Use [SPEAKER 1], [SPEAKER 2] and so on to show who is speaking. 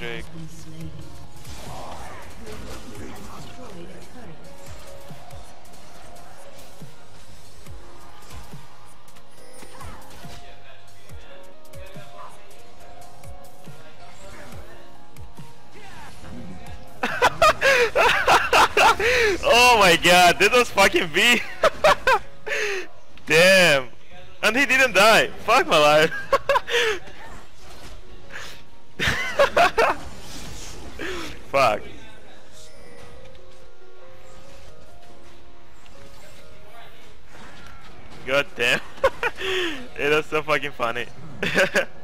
[SPEAKER 1] Drake. oh my god, this was fucking V. Damn. And he didn't die. Fuck my life. Fuck. God damn. it was so fucking funny.